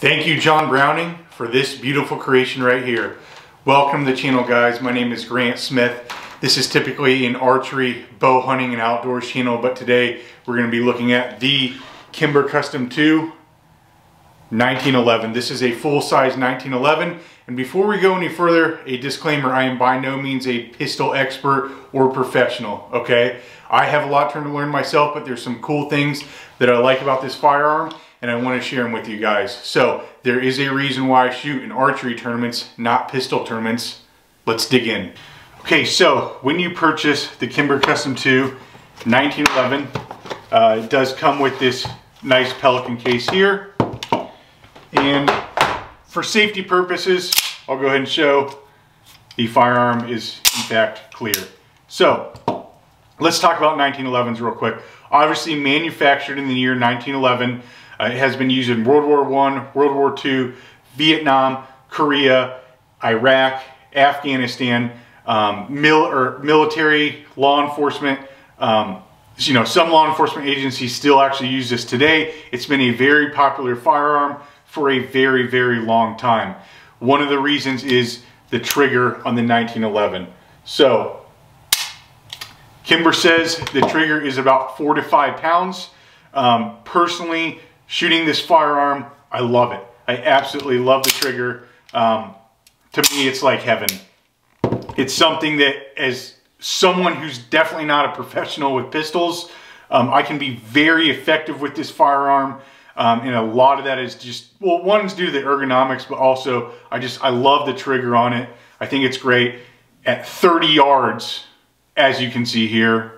Thank you, John Browning, for this beautiful creation right here. Welcome to the channel, guys. My name is Grant Smith. This is typically an archery, bow hunting, and outdoors channel, but today we're gonna be looking at the Kimber Custom 2 1911. This is a full-size 1911. And before we go any further, a disclaimer, I am by no means a pistol expert or professional, okay? I have a lot to learn myself, but there's some cool things that I like about this firearm and I want to share them with you guys. So there is a reason why I shoot in archery tournaments, not pistol tournaments. Let's dig in. Okay, so when you purchase the Kimber Custom 2 1911, uh, it does come with this nice Pelican case here. And for safety purposes, I'll go ahead and show the firearm is in fact clear. So let's talk about 1911s real quick. Obviously manufactured in the year 1911. Uh, it has been used in World War One, World War II, Vietnam, Korea, Iraq, Afghanistan, um, mil military, law enforcement. Um, you know, some law enforcement agencies still actually use this today. It's been a very popular firearm for a very, very long time. One of the reasons is the trigger on the 1911. So, Kimber says the trigger is about four to five pounds. Um, personally, shooting this firearm, I love it. I absolutely love the trigger. Um, to me, it's like heaven. It's something that as someone who's definitely not a professional with pistols, um, I can be very effective with this firearm. Um, and a lot of that is just, well, one's due to the ergonomics, but also I just, I love the trigger on it. I think it's great. At 30 yards, as you can see here,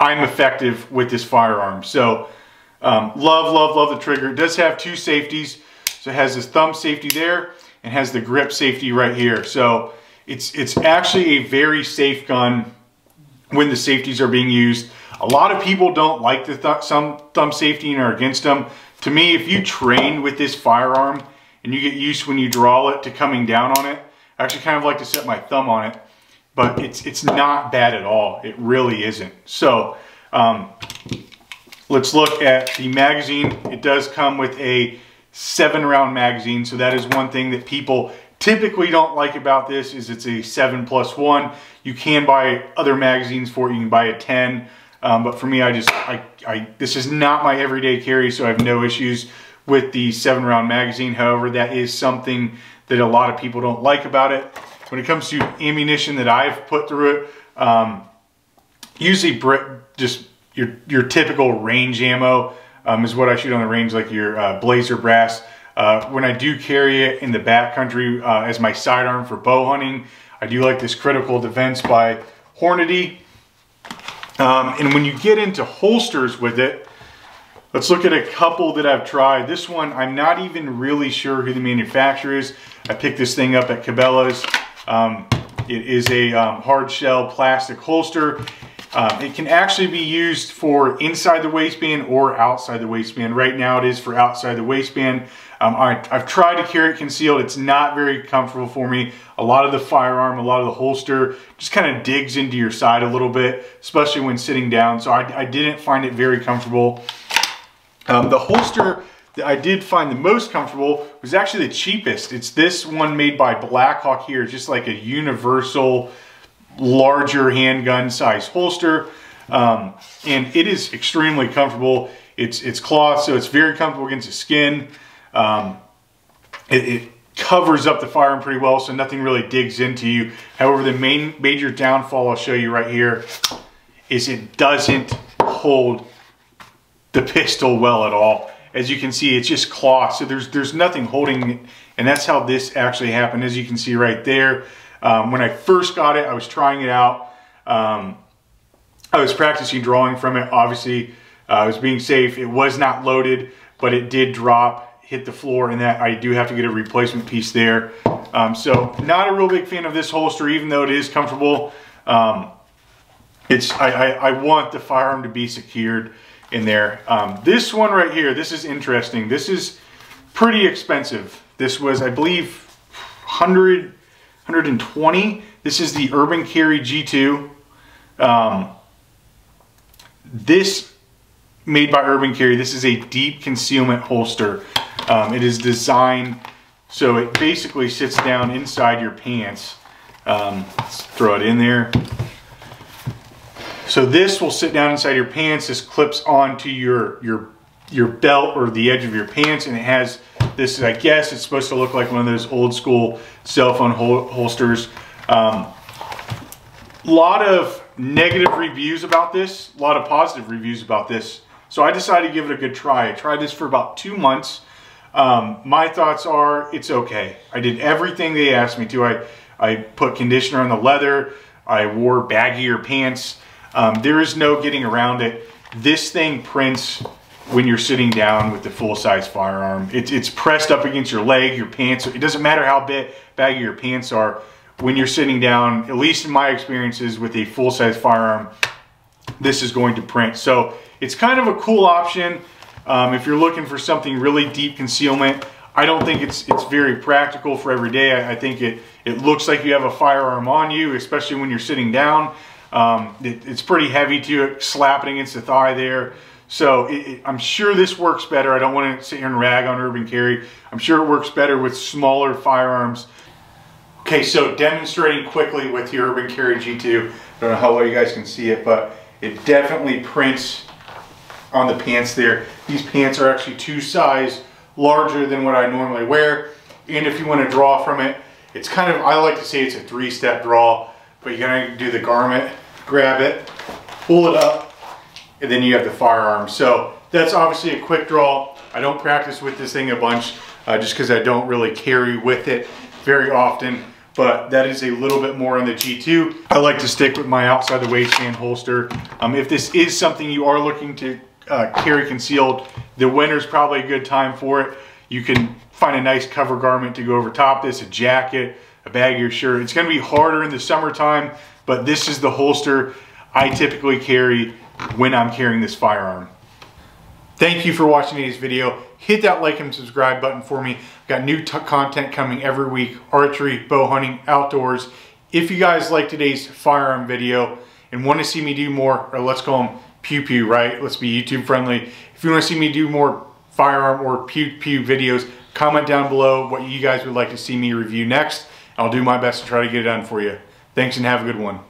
I'm effective with this firearm. So um, love, love, love the trigger. It does have two safeties. So it has this thumb safety there and has the grip safety right here. So it's, it's actually a very safe gun when the safeties are being used. A lot of people don't like the th some thumb safety and are against them. To me, if you train with this firearm and you get used when you draw it to coming down on it, I actually kind of like to set my thumb on it but it's, it's not bad at all. It really isn't. So um, let's look at the magazine. It does come with a seven round magazine. So that is one thing that people typically don't like about this is it's a seven plus one. You can buy other magazines for it. You can buy a 10. Um, but for me, I just, I, I, this is not my everyday carry, so I have no issues with the seven round magazine. However, that is something that a lot of people don't like about it. When it comes to ammunition that I've put through it, um, usually just your, your typical range ammo um, is what I shoot on the range, like your uh, Blazer Brass. Uh, when I do carry it in the backcountry uh, as my sidearm for bow hunting, I do like this Critical Defense by Hornady. Um, and when you get into holsters with it, Let's look at a couple that I've tried. This one, I'm not even really sure who the manufacturer is. I picked this thing up at Cabela's. Um, it is a um, hard shell plastic holster. Um, it can actually be used for inside the waistband or outside the waistband. Right now it is for outside the waistband. Um, I, have tried to carry it concealed. It's not very comfortable for me. A lot of the firearm, a lot of the holster just kind of digs into your side a little bit, especially when sitting down. So I, I didn't find it very comfortable. Um, the holster I did find the most comfortable was actually the cheapest. It's this one made by Blackhawk here. Just like a universal, larger handgun size holster. Um, and it is extremely comfortable. It's, it's cloth, so it's very comfortable against the skin. Um, it, it, covers up the firearm pretty well, so nothing really digs into you. However, the main major downfall I'll show you right here is it doesn't hold the pistol well at all as you can see, it's just cloth. So there's, there's nothing holding it. And that's how this actually happened. As you can see right there. Um, when I first got it, I was trying it out. Um, I was practicing drawing from it. Obviously, uh, I was being safe. It was not loaded, but it did drop, hit the floor, and that I do have to get a replacement piece there. Um, so not a real big fan of this holster, even though it is comfortable. Um, it's I, I, I want the firearm to be secured in there. Um, this one right here, this is interesting. This is pretty expensive. This was, I believe, 100, 120. This is the Urban Carry G2. Um, this made by Urban Carry. This is a deep concealment holster. Um, it is designed so it basically sits down inside your pants. Um, throw it in there. So this will sit down inside your pants. This clips onto your, your, your belt or the edge of your pants and it has this, I guess it's supposed to look like one of those old school cell phone hol holsters. Um, lot of negative reviews about this, a lot of positive reviews about this. So I decided to give it a good try. I tried this for about two months. Um, my thoughts are it's okay. I did everything they asked me to. I, I put conditioner on the leather. I wore baggier pants. Um, there is no getting around it. This thing prints when you're sitting down with the full-size firearm. It, it's pressed up against your leg, your pants. It doesn't matter how big, baggy your pants are. When you're sitting down, at least in my experiences with a full-size firearm, this is going to print. So it's kind of a cool option. Um, if you're looking for something really deep concealment, I don't think it's it's very practical for every day. I, I, think it, it looks like you have a firearm on you, especially when you're sitting down. Um, it, it's pretty heavy to slap it against the thigh there. So it, it, I'm sure this works better. I don't want to sit here and rag on Urban Carry. I'm sure it works better with smaller firearms. Okay, so demonstrating quickly with your Urban Carry G2. I don't know how well you guys can see it, but it definitely prints on the pants there. These pants are actually two size larger than what I normally wear. And if you want to draw from it, it's kind of, I like to say it's a three-step draw, but you're gonna do the garment, grab it, pull it up, and then you have the firearm. So that's obviously a quick draw. I don't practice with this thing a bunch uh, just because I don't really carry with it very often but that is a little bit more on the G2. I like to stick with my outside the waistband holster. Um, if this is something you are looking to uh, carry concealed. The winter's probably a good time for it. You can find a nice cover garment to go over top this, a jacket, a baggier shirt. It's gonna be harder in the summertime, but this is the holster I typically carry when I'm carrying this firearm. Thank you for watching today's video. Hit that like and subscribe button for me. I've got new content coming every week, archery, bow hunting, outdoors. If you guys like today's firearm video and want to see me do more, or let's call them pew pew, right? Let's be YouTube friendly. If you want to see me do more firearm or pew pew videos, comment down below what you guys would like to see me review next. I'll do my best to try to get it done for you. Thanks and have a good one.